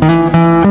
Música